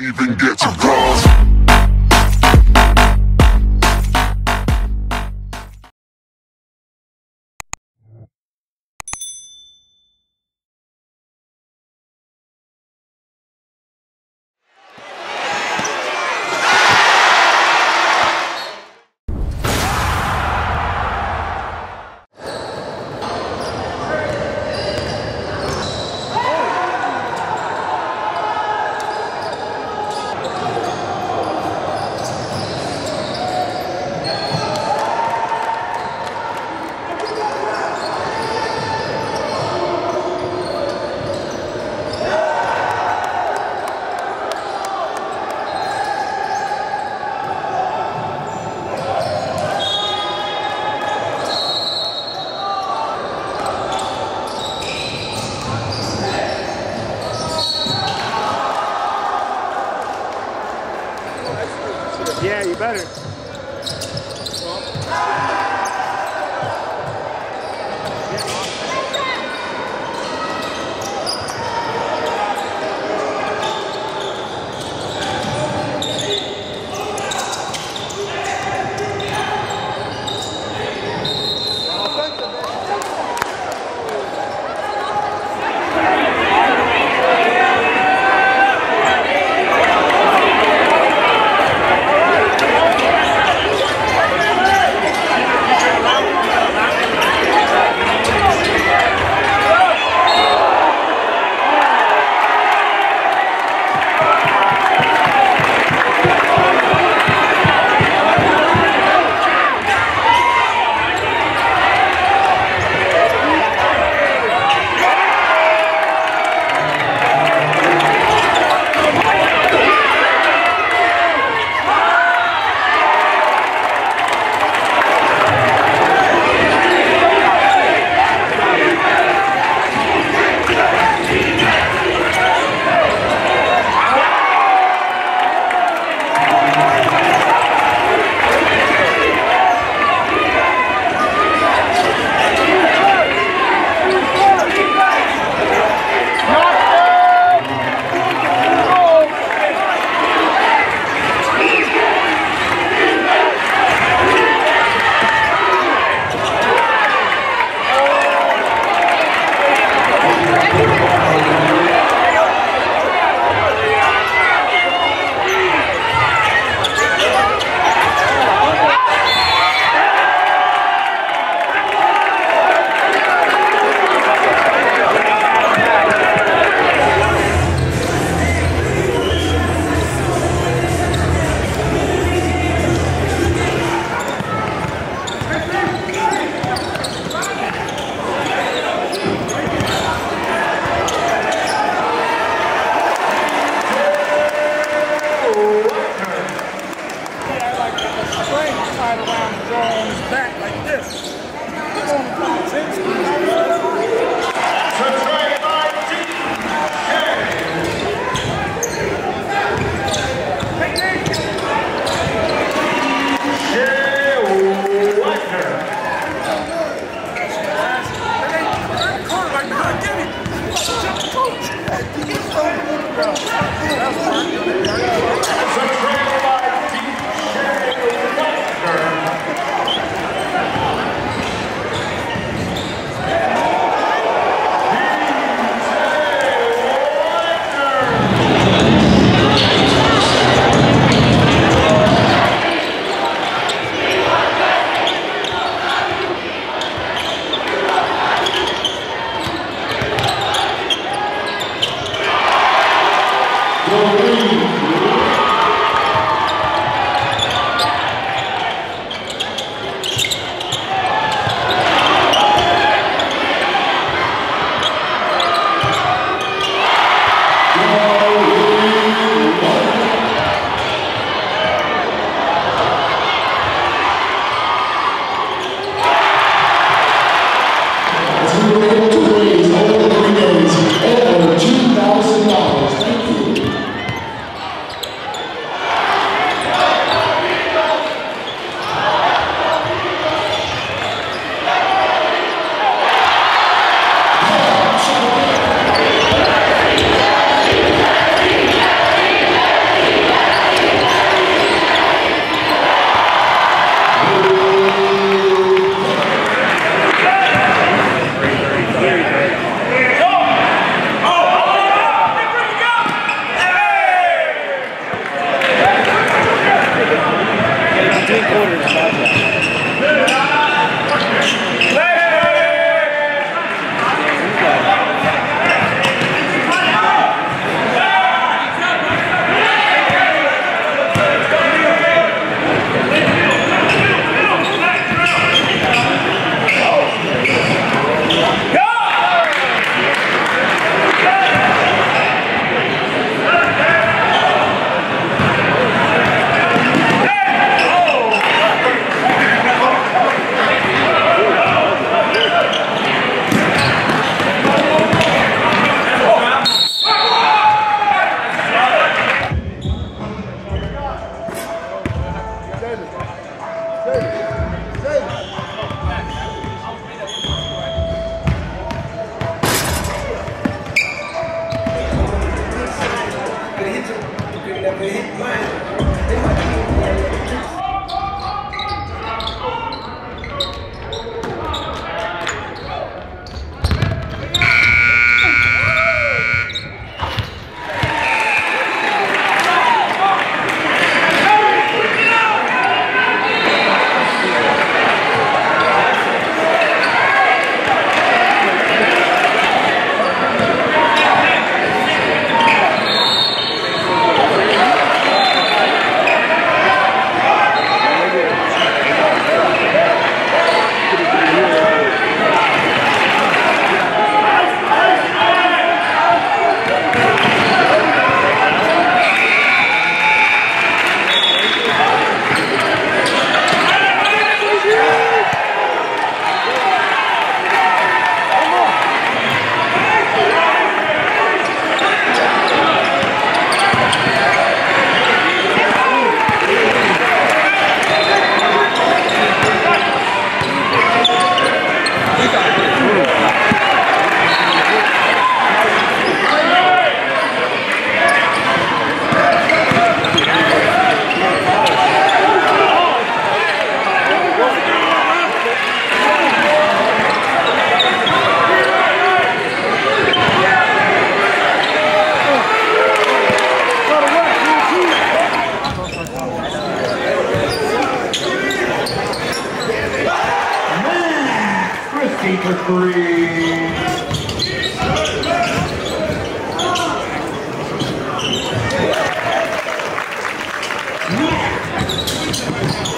even get to oh. cross. Better. looking for three. Yeah.